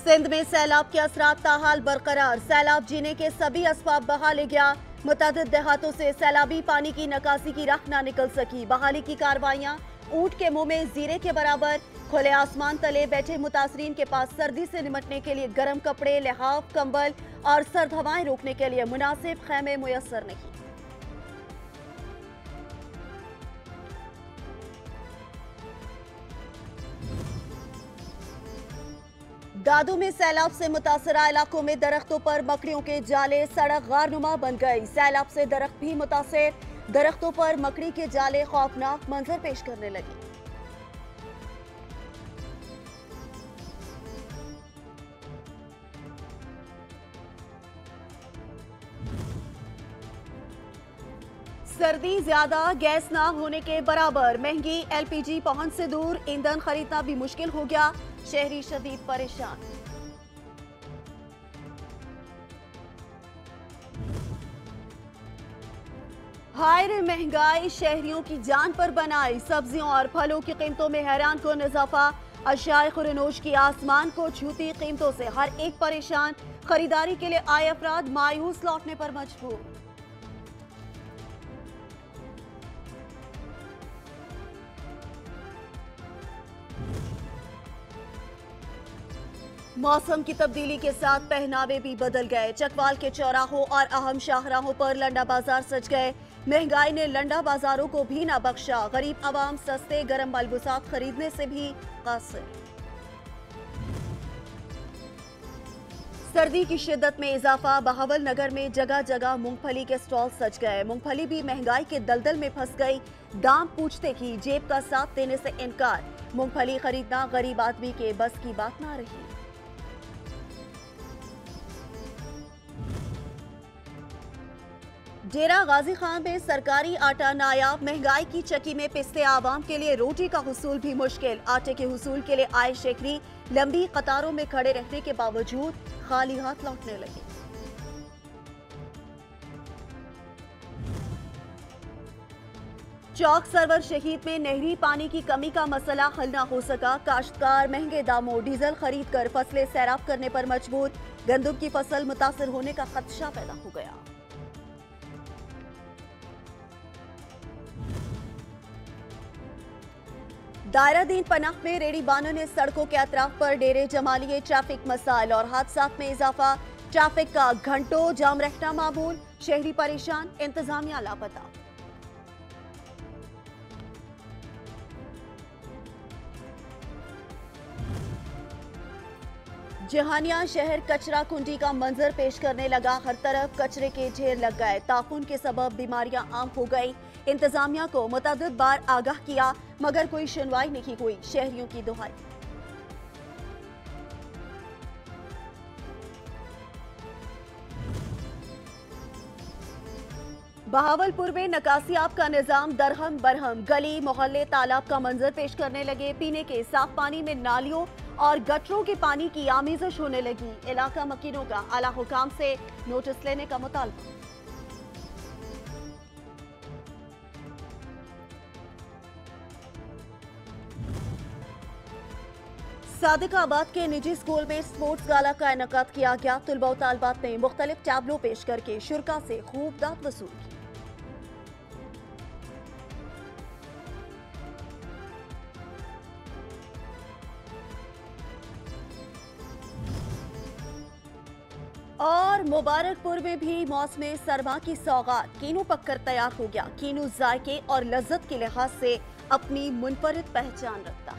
सिंध में सैलाब के असरा ताहाल बरकरार। सैलाब जीने के सभी असबाब बहा ले गया। मुतद देहातों से सैलाबी पानी की नकासी की राह ना निकल सकी। बहाली की कार्रवाइयाँ ऊँट के मुँह में जीरे के बराबर। खुले आसमान तले बैठे मुतासरीन के पास सर्दी से निमटने के लिए गर्म कपड़े, लिहाफ, कंबल और सर्द हवाएँ रोकने के लिए मुनासिब खेमे मुयसर नहीं। दादू में सैलाब से मुतासरा इलाकों में दरख्तों पर मकड़ियों के जाले, सड़क गारनुमा बन गई। सैलाब से दरख्त भी मुतासर। दरख्तों पर मकड़ी के जाले खौफनाक मंजर पेश करने लगे। सर्दी ज़्यादा, गैस ना होने के बराबर। महँगी एलपीजी पहुँच से दूर, ईंधन खरीदना भी मुश्किल हो गया। शहरी शदीद परेशान। हायर महँगाई शहरियों की जान पर बनाई। सब्जियों और फलों की कीमतों में हैरान कौन इजाफा अशाए खुरनोश की आसमान को छूती कीमतों से हर एक परेशान। खरीदारी के लिए आए अफराद मायूस लौटने पर मजबूर। मौसम की तब्दीली के साथ पहनावे भी बदल गए। चकवाल के चौराहों और अहम शाहराहों पर लंडा बाज़ार सज गए। महँगाई ने लंडा बाजारों को भी ना बख्शा। गरीब आवाम सस्ते गर्म मलबूसात खरीदने से भी कासिर सर्दी की शिद्दत में इजाफा। बहावल नगर में जगह जगह मूंगफली के स्टॉल सज गए। मूंगफली भी महँगाई के दलदल में फंस गई। दाम पूछते ही जेब का साथ देने से इनकार। मूंगफली खरीदना गरीब आदमी के बस की बात ना रही। डेरा गाजी खान में सरकारी आटा नायाब महँगाई की चक्की में पिसते आवाम के लिए रोटी का हसूल भी मुश्किल। आटे के हसूल के लिए आए शेखरी लंबी कतारों में खड़े रहने के बावजूद खाली हाथ लौटने लगे। चौक सरवर शहीद में नहरी पानी की कमी का मसला हल न हो सका। काश्तकार महँगे दामों डीजल खरीद कर फ़सलें सैराब करने पर मजबूर। गंदम की फ़सल मुतासर होने का खदशा पैदा हो गया। दायरा दीन पनाह में रेडी बानों ने सड़कों के अतराफ पर डेरे जमा लिए ट्रैफ़िक मसाइल और हादसा में इजाफा। ट्रैफ़िक का घंटों जाम रहना मामूल, शहरी परेशान, इंतजामिया लापता। जहानिया शहर कचरा कुंडी का मंजर पेश करने लगा, हर तरफ़ कचरे के ढेर लग गए। ताकुन के सबब बीमारियाँ आम हो गई। इंतजामिया को मुतद बार आगाह किया, मगर कोई सुनवाई नहीं हुई। शहरियों की दुहाई। बहावलपुर में नकासियाब का निज़ाम दरहम बरहम। गली, मोहल्ले, तालाब का मंजर पेश करने लगे। पीने के साफ़ पानी में नालियों और गटरों के पानी की आमेजश होने लगी। इलाका मकीनों का आला हुकाम से नोटिस लेने का मुतालबा। सादिकाबाद के निजी स्कूल में स्पोर्ट्स गाला का इनका किया गया तुलबा तालबात ने मुख्तलिफ़ टैबलों पेश करके शुरा से खूब दाद वसूल की और मुबारकपुर में भी मौसम सरमा की सौगात। कीनू पककर तैयार हो गया। कीनू जायके और लज्जत के लिहाज से अपनी मुनफरद पहचान रखता